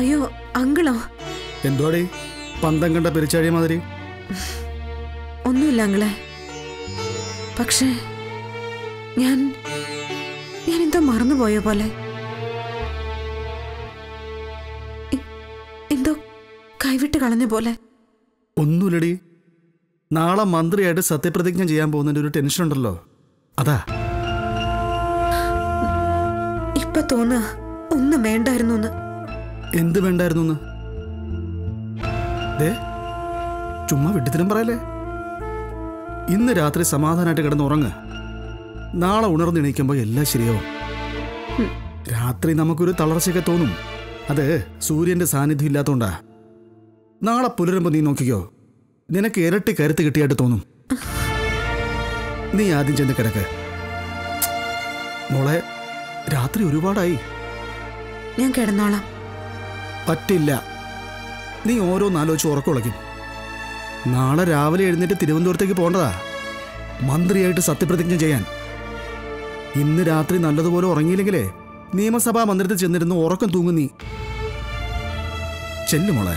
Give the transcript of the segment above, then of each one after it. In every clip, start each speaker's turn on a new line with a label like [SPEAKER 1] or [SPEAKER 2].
[SPEAKER 1] അയ്യോ അങ്കിളോ.
[SPEAKER 2] എന്തുവാടി? പന്തം കണ്ട പെരിച്ചാഴിയ മാതിരി?
[SPEAKER 1] ഒന്നുമില്ല അങ്കിളെ. പക്ഷേ ഞാൻ ഞാൻ എന്തോ മറന്നുപോയ പോലെ. എന്തോ കൈവിട്ട് കളഞ്ഞ പോലെ.
[SPEAKER 2] ഒന്നുമില്ലടി. നാളെ മന്ത്രിയായിട്ട് സത്യപ്രതിജ്ഞ ചെയ്യാൻ പോകുന്നതിന്റെ ഒരു ടെൻഷൻ ഉണ്ടല്ലോ. അതാ.
[SPEAKER 1] ഇപ്പൊ തോന്നുക ഒന്നും വേണ്ടായിരുന്നു
[SPEAKER 2] എന്ത് വേണ്ടായിരുന്നു ദേ ചുമ്മാ വിട്ടിത്തരം പറയല്ലേ? ഇന്ന് രാത്രി സമാധാനമായിട്ട് കിടന്ന് ഉറങ്ങ്. നാളെ ഉണർന്നെണീക്കുമ്പോൾ എല്ലാം ശരിയാവും. രാത്രി നമുക്കൊരു തളർച്ചയൊക്കെ തോന്നും. അത് സൂര്യന്റെ സാന്നിധ്യം ഇല്ലാത്തോണ്ടാ. നാളെ പുലരുമ്പോൾ നീ നോക്കിക്കോ. നിനക്ക് ഇരട്ടി കരുത്ത് കിട്ടിയായിട്ട് തോന്നും. നീ ആദ്യം ചെന്ന് കിടക്ക്. മോളെ രാത്രി ഒരുപാടായി.
[SPEAKER 1] ഞാൻ കിടന്നോളാം.
[SPEAKER 2] പറ്റില്ല. നീ ഓരോന്നാലോചിച്ച് ഉറക്കുളയ്ക്കും നാളെ രാവിലെ എഴുന്നേറ്റ് തിരുവനന്തപുരത്തേക്ക് പോകേണ്ടതാ. മന്ത്രിയായിട്ട് സത്യപ്രതിജ്ഞ ചെയ്യാൻ. ഇന്ന് രാത്രി നല്ലതുപോലെ ഉറങ്ങിയില്ലെങ്കിലേ നിയമസഭാ മന്ദിരത്തിൽ ചെന്നിരുന്നു ഉറക്കം തൂങ്ങുന്നീ. നീ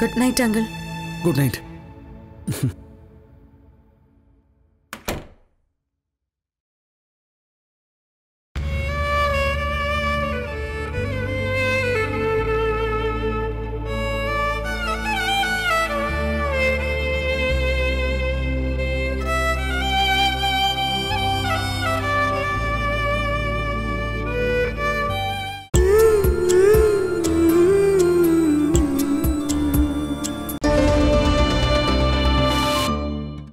[SPEAKER 1] Good night, Uncle.
[SPEAKER 2] Good night.